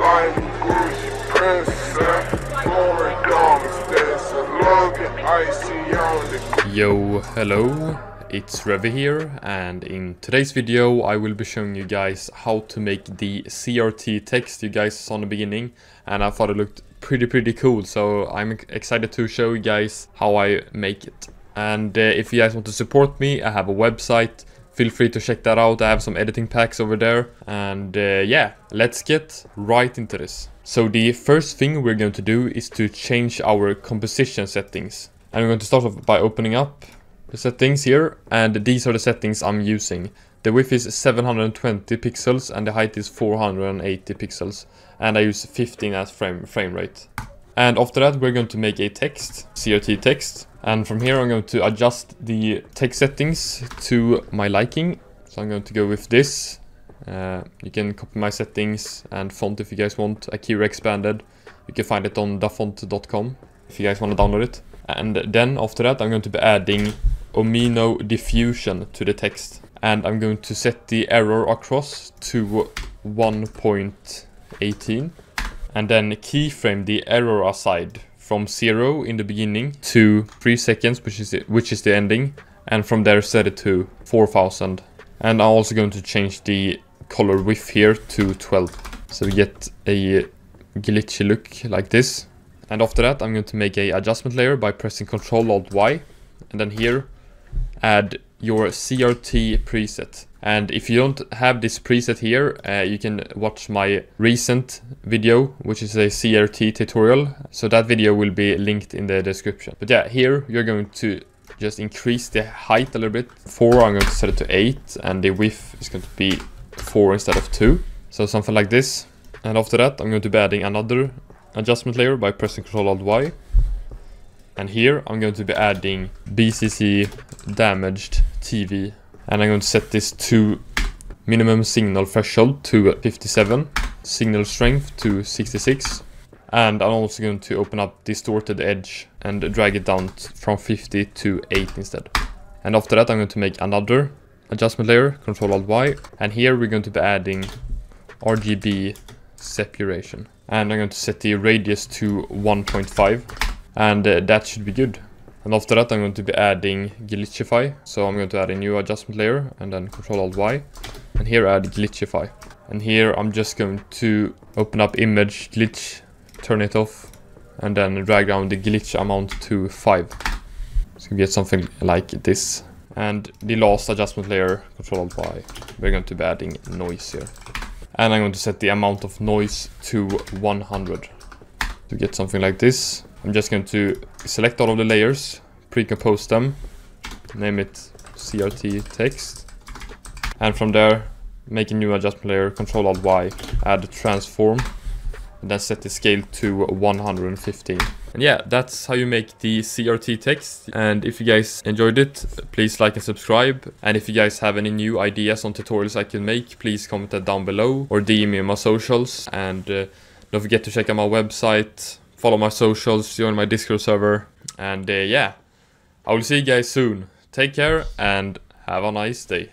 like a Gucci princess. Foreign looking icy on the Yo, hello, it's Rewy here and in today's video I will be showing you guys how to make the CRT text you guys saw in the beginning and I thought it looked pretty pretty cool so I'm excited to show you guys how I make it. And uh, if you guys want to support me I have a website feel free to check that out I have some editing packs over there and uh, yeah let's get right into this. So the first thing we're going to do is to change our composition settings. And we're going to start off by opening up the settings here and these are the settings I'm using. The width is 720 pixels and the height is 480 pixels and I use 15 as frame, frame rate. And after that we're going to make a text, CRT text and from here I'm going to adjust the text settings to my liking. So I'm going to go with this. Uh, you can copy my settings and font if you guys want, Akira expanded. You can find it on dafont.com if you guys want to download it. And then after that I'm going to be adding Omino diffusion to the text. And I'm going to set the error across to 1.18. And then keyframe the error aside from 0 in the beginning to 3 seconds, which is, the, which is the ending. And from there set it to 4000. And I'm also going to change the color width here to 12. So we get a glitchy look like this. And after that, I'm going to make a adjustment layer by pressing Ctrl Alt Y. And then here, add your CRT preset. And if you don't have this preset here, uh, you can watch my recent video, which is a CRT tutorial. So that video will be linked in the description. But yeah, here you're going to just increase the height a little bit. 4, I'm going to set it to 8, and the width is going to be 4 instead of 2. So something like this. And after that, I'm going to be adding another adjustment layer by pressing Ctrl Alt Y. And here I'm going to be adding BCC damaged TV. And I'm going to set this to minimum signal threshold to 57, signal strength to 66. And I'm also going to open up distorted edge and drag it down from 50 to 8 instead. And after that I'm going to make another adjustment layer, Control Alt Y. And here we're going to be adding RGB separation. And I'm going to set the radius to 1.5 and uh, that should be good. And after that I'm going to be adding Glitchify. So I'm going to add a new adjustment layer and then Control Alt Y. And here add Glitchify. And here I'm just going to open up image glitch, turn it off, and then drag down the glitch amount to 5. So you get something like this. And the last adjustment layer, Control Alt Y, we're going to be adding noise here. And I'm going to set the amount of noise to 100 to get something like this. I'm just going to select all of the layers, pre-compose them, name it CRT text, and from there make a new adjustment layer, Control Alt Y, add transform, and then set the scale to 115. And yeah, that's how you make the CRT text. And if you guys enjoyed it, please like and subscribe. And if you guys have any new ideas on tutorials I can make, please comment that down below or DM me on my socials. And uh, don't forget to check out my website, follow my socials, join my Discord server, and uh, yeah, I will see you guys soon. Take care and have a nice day.